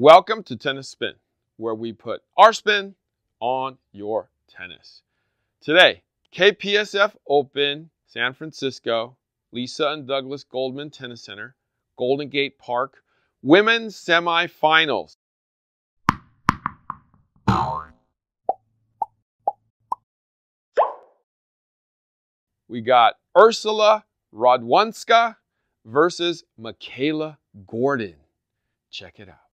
Welcome to Tennis Spin, where we put our spin on your tennis. Today, KPSF Open, San Francisco, Lisa and Douglas Goldman Tennis Center, Golden Gate Park, women's semifinals. We got Urszula Radwanska versus Michaela Gordon. Check it out.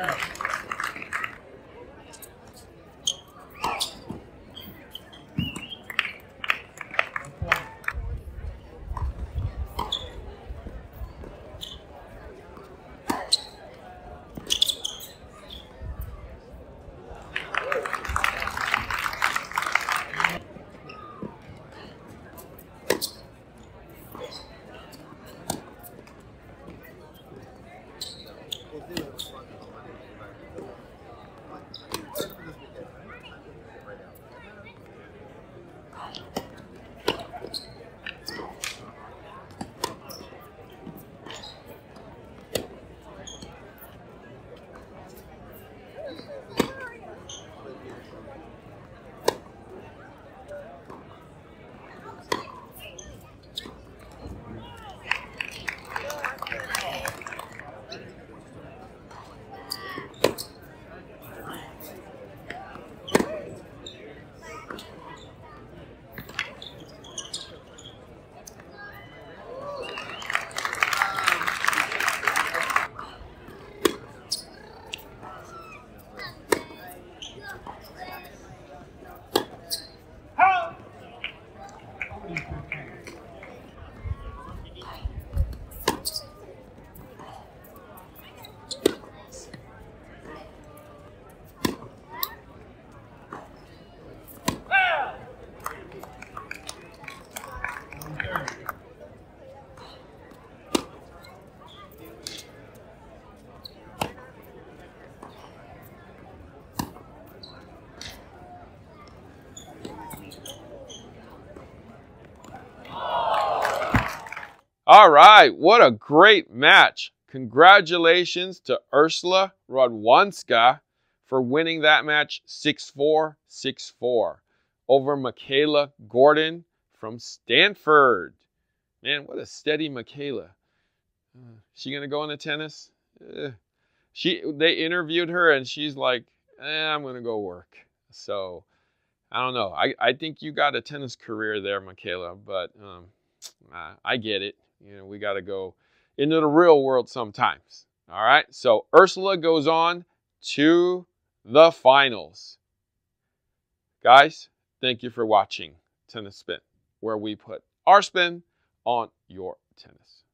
Thank. All right, what a great match. Congratulations to Urszula Radwanska for winning that match 6-4, 6-4 over Michaela Gordon from Stanford. Man, what a steady Michaela. Uh, she gonna go into tennis? Uh, she they interviewed her and she's like, eh, I'm gonna go work. So I don't know. I, I think you got a tennis career there, Michaela, but um, I get it. You know, we got to go into the real world sometimes. All right. So Urszula goes on to the finals. Guys, thank you for watching Tennis Spin, where we put our spin on your tennis.